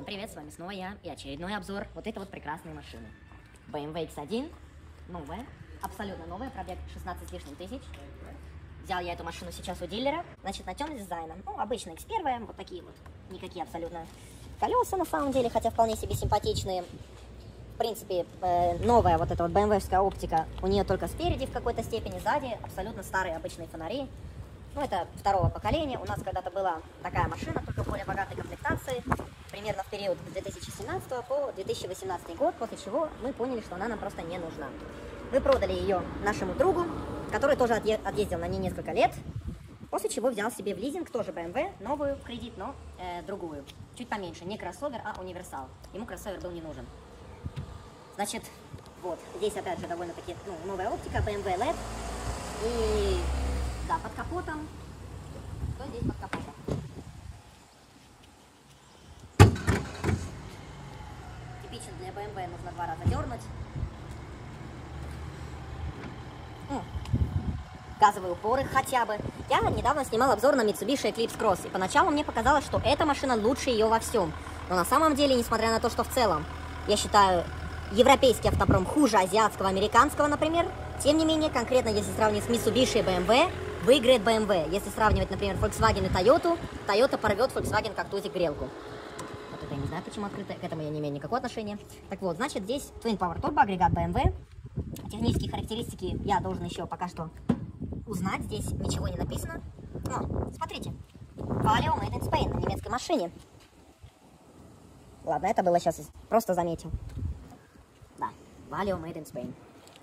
Всем привет, с вами снова я и очередной обзор вот этой вот прекрасной машины. BMW X1, новая, абсолютно новая, пробег 16 с лишним тысяч. Взял я эту машину сейчас у дилера, значит, на темный дизайном. Ну, обычно X1, вот такие вот, никакие абсолютно колеса на самом деле, хотя вполне себе симпатичные. В принципе, э, новая вот эта вот BMW-шская оптика, у нее только спереди в какой-то степени, сзади абсолютно старые обычные фонари. Ну, это второго поколения. У нас когда-то была такая машина, только более богатой комплектации, примерно в период с 2017 по 2018 год, после чего мы поняли, что она нам просто не нужна. Мы продали ее нашему другу, который тоже отъе- отъездил на ней несколько лет, после чего взял себе в лизинг тоже BMW, новую в кредит, но э, другую, чуть поменьше, не кроссовер, а универсал. Ему кроссовер был не нужен. Значит, вот, здесь опять же довольно-таки ну, новая оптика, BMW LED. И да, под капотом. Что здесь под капотом? Типично для BMW нужно два раза дернуть. Газовые упоры хотя бы. Я недавно снимал обзор на Mitsubishi Eclipse Cross, и поначалу мне показалось, что эта машина лучше ее во всем. Но на самом деле, несмотря на то, что в целом, я считаю, европейский автопром хуже азиатского, американского, например, тем не менее, конкретно если сравнить с Mitsubishi и BMW, выиграет BMW. Если сравнивать, например, Volkswagen и Toyota, Toyota порвет Volkswagen как тузик грелку. Вот это я не знаю, почему открыто, к этому я не имею никакого отношения. Так вот, значит, здесь Twin Power Turbo, агрегат BMW. Технические характеристики я должен еще пока что узнать. Здесь ничего не написано. Но, смотрите. Valeo Made in Spain на немецкой машине. Ладно, это было сейчас просто заметил. Да, Valeo Made in Spain.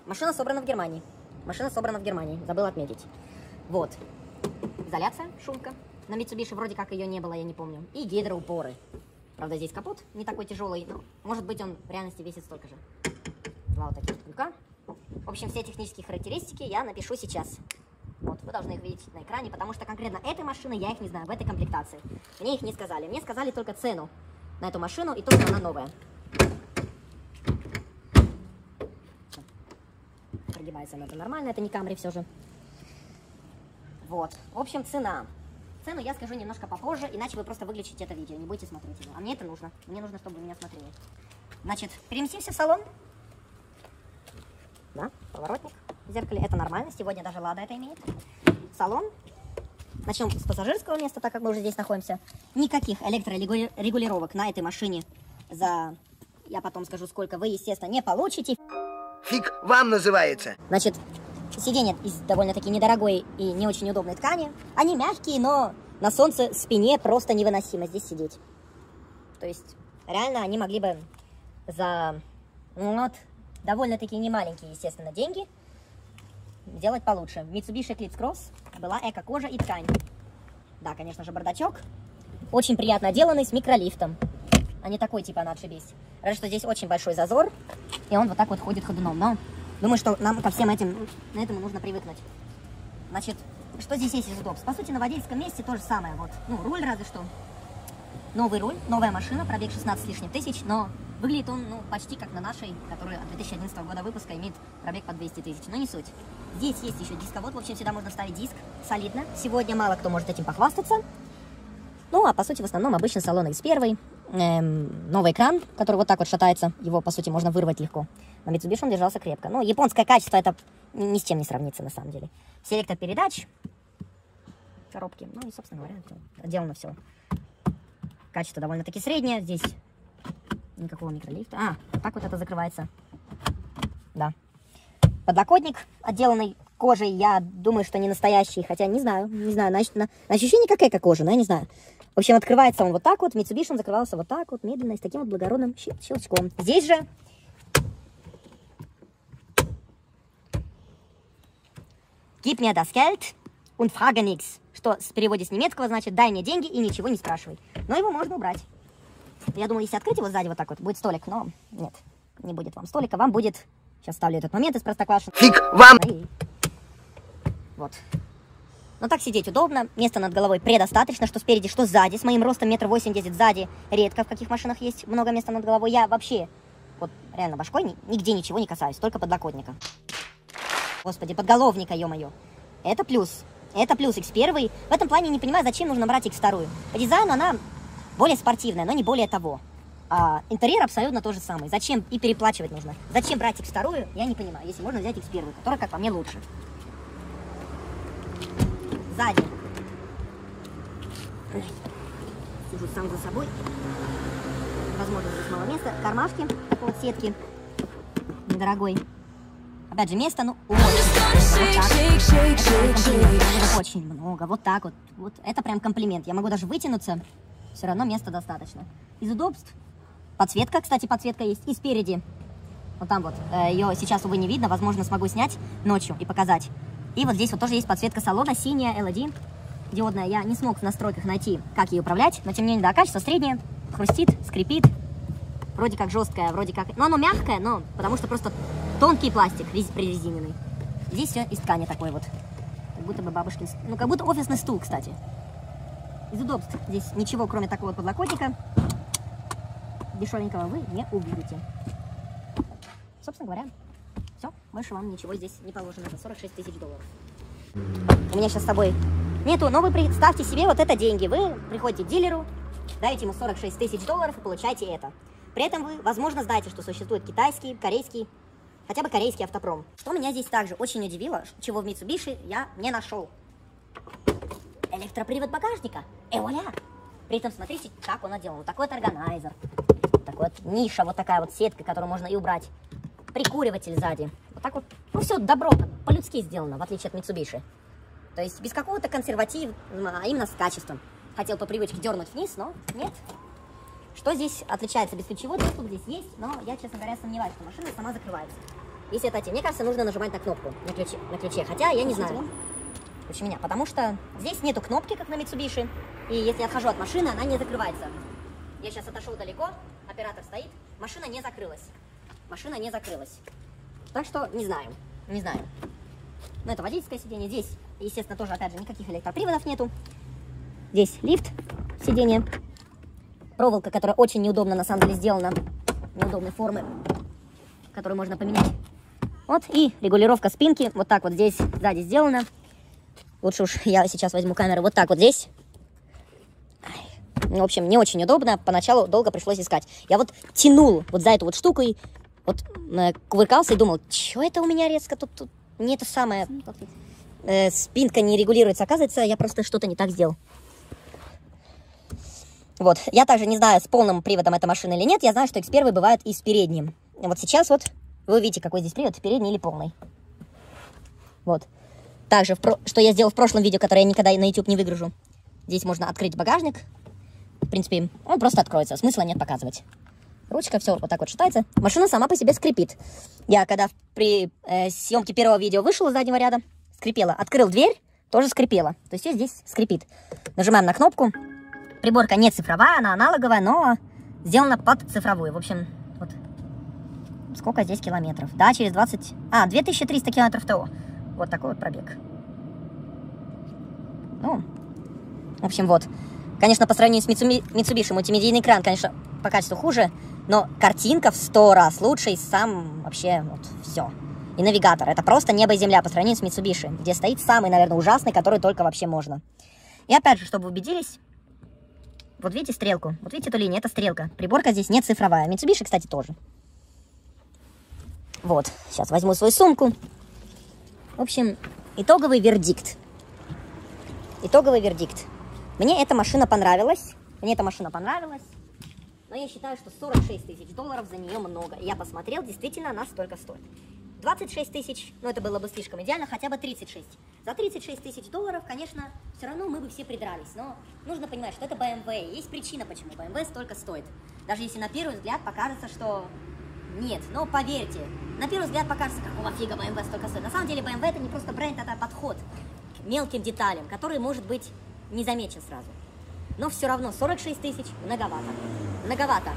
Машина собрана в Германии. Машина собрана в Германии, забыл отметить. Вот. Изоляция, шумка. На Mitsubishi вроде как ее не было, я не помню. И гидроупоры. Правда, здесь капот не такой тяжелый, но может быть он в реальности весит столько же. Два вот таких пулька. В общем, все технические характеристики я напишу сейчас. Вот, вы должны их видеть на экране, потому что конкретно этой машины я их не знаю, в этой комплектации. Мне их не сказали. Мне сказали только цену на эту машину и то, что она новая. Прогибается она это нормально, это не Камри все же. Вот. В общем, цена. Цену я скажу немножко попозже, иначе вы просто выключите это видео, не будете смотреть его. А мне это нужно. Мне нужно, чтобы вы меня смотрели. Значит, переместимся в салон. Да, поворотник в зеркале. Это нормально. Сегодня даже Лада это имеет. Салон. Начнем с пассажирского места, так как мы уже здесь находимся. Никаких электрорегулировок на этой машине за, я потом скажу сколько, вы, естественно, не получите. Фиг вам называется. Значит, сиденья из довольно-таки недорогой и не очень удобной ткани. Они мягкие, но на солнце спине просто невыносимо здесь сидеть. То есть, реально, они могли бы за ну, вот, довольно-таки немаленькие, естественно, деньги сделать получше. Mitsubishi Eclipse Cross была эко-кожа и ткань. Да, конечно же, бардачок. Очень приятно отделанный, с микролифтом. А не такой, типа, на отшибись. Разве что здесь очень большой зазор, и он вот так вот ходит ходуном. Но думаю, что нам ко всем этим, на этому нужно привыкнуть. Значит, что здесь есть из удобств? По сути, на водительском месте то же самое. Вот, ну, руль разве что. Новый руль, новая машина, пробег 16 с лишним тысяч, но выглядит он, ну, почти как на нашей, которая от 2011 года выпуска имеет пробег по 200 тысяч. Но не суть. Здесь есть еще дисковод, в общем, сюда можно ставить диск солидно. Сегодня мало кто может этим похвастаться. Ну, а по сути, в основном обычный салон X1, эм, новый экран, который вот так вот шатается, его, по сути, можно вырвать легко. На Mitsubishi он держался крепко. Ну, японское качество, это ни с чем не сравнится, на самом деле. Селектор передач, коробки, ну и, собственно говоря, отделано все. Качество довольно-таки среднее, здесь никакого микролифта. А, так вот это закрывается. Да. Подлокотник, отделанный кожей, я думаю, что не настоящий, хотя не знаю, не знаю, на, на, на ощущение как эко-кожа, но я не знаю. В общем, открывается он вот так вот, Mitsubishi он закрывался вот так вот, медленно, и с таким вот благородным щел- щелчком. Здесь же Gib mir das Geld und frage nichts. Что в переводе с немецкого значит «дай мне деньги и ничего не спрашивай». Но его можно убрать. Я думаю, если открыть его сзади вот так вот, будет столик, но нет, не будет вам столика, вам будет... Сейчас ставлю этот момент из Простоквашино. Фиг вам. И- Вот. Но так сидеть удобно, места над головой предостаточно, что спереди, что сзади. С моим ростом метр восемьдесят сзади редко в каких машинах есть много места над головой. Я вообще, вот реально башкой ни- нигде ничего не касаюсь, только подлокотника. Господи, подголовника, ё-моё. Это плюс. Это плюс X1. В этом плане не понимаю, зачем нужно брать X2. По дизайну она более спортивная, но не более того. А интерьер абсолютно тот же самый. Зачем и переплачивать нужно? Зачем брать X2, я не понимаю, если можно взять X1, которая, как по мне, лучше. Сзади. Сижу сам за собой. Возможно, здесь мало места. Кармашки такой вот сетки. Недорогой. Опять же, место, ну, вот. Вот очень много. Вот так вот. Вот это прям комплимент. Я могу даже вытянуться. Все равно места достаточно. Из удобств. Подсветка, кстати, подсветка есть. И спереди. Вот там вот. Э, Ее сейчас, увы, не видно. Возможно, смогу снять ночью и показать. И вот здесь вот тоже есть подсветка салона. Синяя, LED. Диодная. Я не смог в настройках найти, как ее управлять. Но, тем не менее, да, качество среднее. Хрустит, скрипит. Вроде как жесткое, вроде как... Ну, оно мягкое, но потому что просто тонкий пластик рез- прорезиненный. Здесь все из ткани такой вот. Как будто бы бабушкин... Ну, как будто офисный стул, кстати. Из удобств здесь ничего, кроме такого подлокотника, дешевенького вы не увидите. Собственно говоря. Больше вам ничего здесь не положено за 46 тысяч долларов. У меня сейчас с тобой нету, но вы представьте себе, вот это деньги. Вы приходите к дилеру, даете ему 46 тысяч долларов и получаете это. При этом вы, возможно, знаете, что существует китайский, корейский, хотя бы корейский автопром. Что меня здесь также очень удивило, чего в Mitsubishi я не нашел. Электропривод багажника. Эволя! При этом смотрите, как он отделан. Вот такой вот органайзер. Такой вот ниша, вот такая вот сетка, которую можно и убрать. Прикуриватель сзади. Вот так вот. Ну все добротно, по-людски сделано, в отличие от Mitsubishi. То есть без какого-то консерватива, а именно с качеством. Хотел по привычке дернуть вниз, но нет. Что здесь отличается? Бесключевой доступ здесь есть, но я, честно говоря, сомневаюсь, что машина сама закрывается. Если это мне кажется, нужно нажимать на кнопку на ключе, на ключе. хотя я не знаю. Лучше меня, потому что здесь нету кнопки, как на Mitsubishi, и если я отхожу от машины, она не закрывается. Я сейчас отошел далеко, оператор стоит, машина не закрылась. Машина не закрылась. Так что не знаю, не знаю. Но это водительское сиденье. Здесь, естественно, тоже, опять же, никаких электроприводов нету. Здесь лифт, сиденье. Проволока, которая очень неудобно, на самом деле, сделана. Неудобной формы, которую можно поменять. Вот, и регулировка спинки. Вот так вот здесь сзади сделана. Лучше уж я сейчас возьму камеру вот так вот здесь. В общем, не очень удобно. Поначалу долго пришлось искать. Я вот тянул вот за эту вот штуку и вот э, кувыркался и думал, что это у меня резко тут, тут не это самое. э, спинка не регулируется. Оказывается, я просто что-то не так сделал. Вот, я также не знаю, с полным приводом эта машина или нет. Я знаю, что X1 бывает и с передним. Вот сейчас вот вы видите, какой здесь привод, передний или полный. Вот. Также, про- что я сделал в прошлом видео, которое я никогда на YouTube не выгружу. Здесь можно открыть багажник. В принципе, он просто откроется. Смысла нет показывать. Ручка, все вот так вот шатается. Машина сама по себе скрипит. Я когда при э, съемке первого видео вышел из заднего ряда, скрипела. Открыл дверь, тоже скрипела. То есть все здесь скрипит. Нажимаем на кнопку. Приборка не цифровая, она аналоговая, но сделана под цифровую. В общем, вот сколько здесь километров. Да, через 20... А, 2300 километров ТО. Вот такой вот пробег. Ну, в общем, вот. Конечно, по сравнению с Mitsubi- Mitsubishi мультимедийный экран, конечно, по качеству хуже, но картинка в сто раз лучше и сам вообще вот все. И навигатор. Это просто небо и земля по сравнению с Mitsubishi, где стоит самый, наверное, ужасный, который только вообще можно. И опять же, чтобы убедились, вот видите стрелку? Вот видите эту линию? Это стрелка. Приборка здесь не цифровая. Mitsubishi, кстати, тоже. Вот. Сейчас возьму свою сумку. В общем, итоговый вердикт. Итоговый вердикт. Мне эта машина понравилась. Мне эта машина понравилась. Но я считаю, что 46 тысяч долларов за нее много. Я посмотрел, действительно, она столько стоит. 26 тысяч, ну это было бы слишком идеально, хотя бы 36. За 36 тысяч долларов, конечно, все равно мы бы все придрались. Но нужно понимать, что это BMW. Есть причина, почему BMW столько стоит. Даже если на первый взгляд покажется, что нет, но поверьте, на первый взгляд покажется, какого фига BMW столько стоит. На самом деле BMW это не просто бренд, это подход к мелким деталям, который может быть не замечен сразу. Но все равно 46 тысяч многовато. Многовато.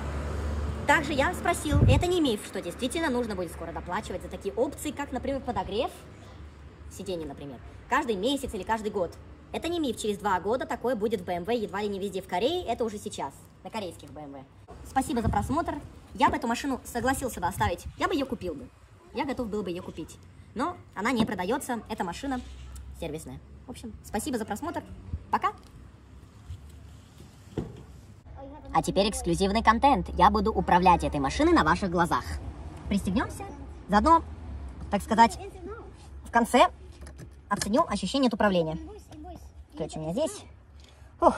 Также я спросил, это не миф, что действительно нужно будет скоро доплачивать за такие опции, как, например, подогрев сидений, например, каждый месяц или каждый год. Это не миф, через два года такое будет в BMW едва ли не везде в Корее, это уже сейчас, на корейских BMW. Спасибо за просмотр. Я бы эту машину согласился бы оставить, я бы ее купил бы. Я готов был бы ее купить. Но она не продается, эта машина сервисная. В общем, спасибо за просмотр. Пока! А теперь эксклюзивный контент. Я буду управлять этой машиной на ваших глазах. Пристегнемся. Заодно, так сказать, в конце оценю ощущение от управления. Ключ у меня здесь. Ух.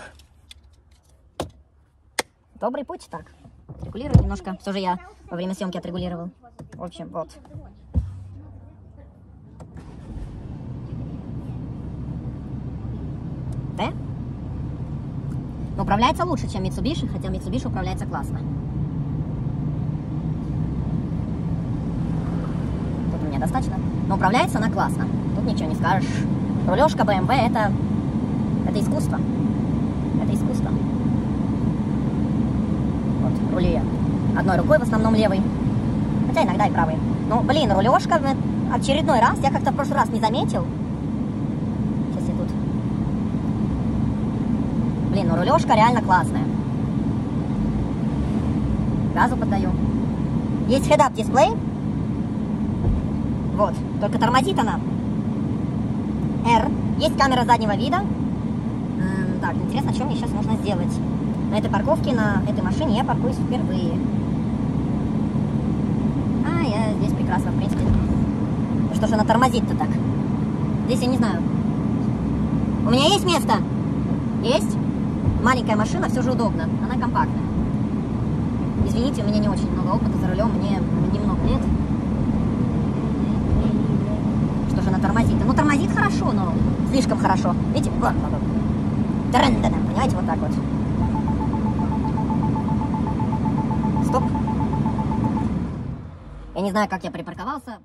Добрый путь. Так, регулирую немножко. Все же я во время съемки отрегулировал. В общем, вот. Т. Но управляется лучше, чем Mitsubishi, хотя Mitsubishi управляется классно. Тут у меня достаточно. Но управляется она классно. Тут ничего не скажешь. Рулежка BMW это, это искусство. Это искусство. Вот, рули одной рукой, в основном левой. Хотя иногда и правой. Ну, блин, рулежка очередной раз, я как-то в прошлый раз не заметил. Сейчас я тут Блин, ну рулежка реально классная. Газу поддаю. Есть head-up дисплей. Вот, только тормозит она. R. Есть камера заднего вида. Эм, так, интересно, что мне сейчас нужно сделать. На этой парковке, на этой машине я паркуюсь впервые. А, я здесь прекрасно, в принципе. Ну Что ж она тормозит-то так? Здесь я не знаю. У меня есть место? Есть? Маленькая машина, все же удобно. Она компактная. Извините, у меня не очень много опыта за рулем, мне немного лет. Что же она тормозит? Ну, тормозит хорошо, но слишком хорошо. Видите? Вот, вот. Трендана, понимаете, вот так вот. Стоп. Я не знаю, как я припарковался.